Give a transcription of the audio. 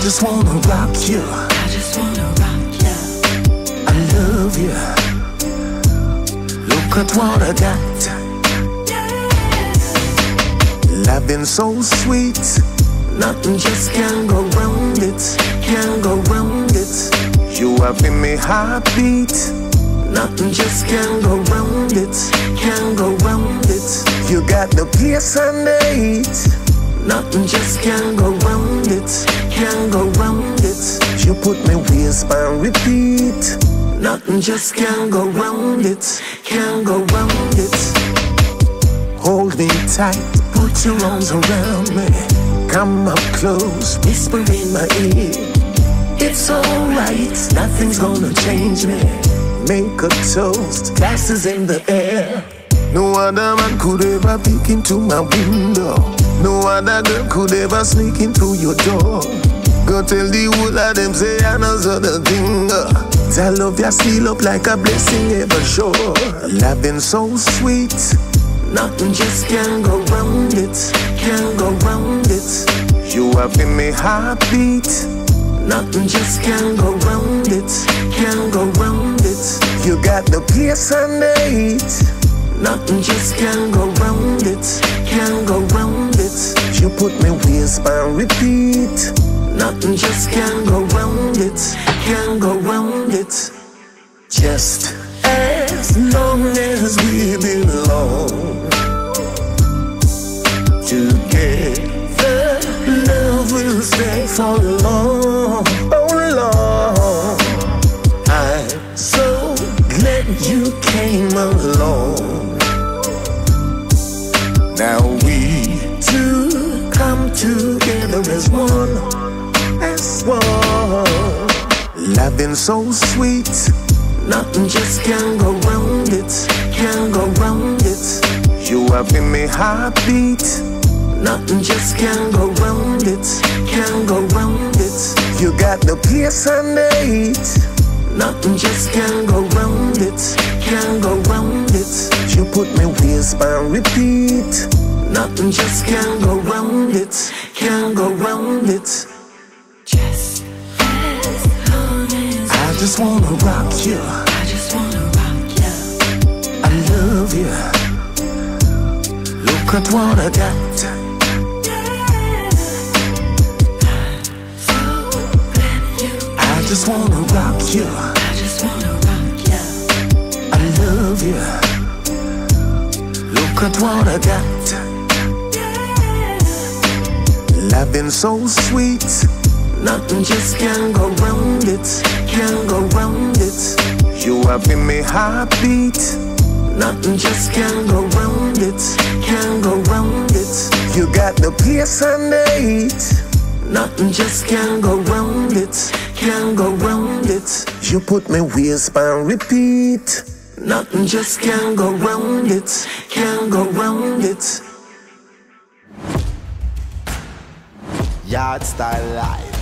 just wanna rock you. I just wanna rock you. I love you. Look at what I got. Loving so sweet. Nothing just can't go round it. Can't go round it. You have in me heartbeat. Nothing just can't go round it. Can't go round it. You got the place I need. Nothing just can't go round it. Can't go round it. You put me waist on repeat. Nothing just can't go round it. Can't go round it. Hold me tight. Put your arms around me. Come up close. Whisper in my ear. It's alright. Nothing's gonna change me. Make a toast. Glasses in the air. No other man could ever peek into my window. No other girl could ever sneak in through your door. Go tell the whole of them say I know the thing. Uh, tell love ya seal up like a blessing ever sure. Loving so sweet. Nothing just can't go round it. Can't go round it. You have in me heartbeat. Nothing just can't go round it. Can't go round it. You got the place I need. Nothing just can't go round it. Put me waist on repeat. Nothing just can't go round it. Can't go round it. Just as long as we belong together, love will stay for long, oh long. I'm so glad you came along. As one, as one. Loving so sweet, nothing just can't go round it, can't go round it. You have in me heartbeat, nothing just can't go round it, can't go round it. You got the place I need, nothing just can't go round it, can't go round it. You put me waist on repeat, nothing just can't go round it, can't go round it. Just as long as I just wanna rock you. I just wanna rock you. I love you. Look at what I got. So glad you. I just wanna rock you. I just wanna rock you. I love you. Look at what I got. Loving so sweet. Nothing just can't go round it. Can't go round it. You have in me heartbeat. Nothing just can't go round it. Can't go round it. You got the place I need. Nothing just can't go round it. Can't go round it. You put me waist on repeat. Nothing just can't go round it. Can't go round it. Yardstyle Live.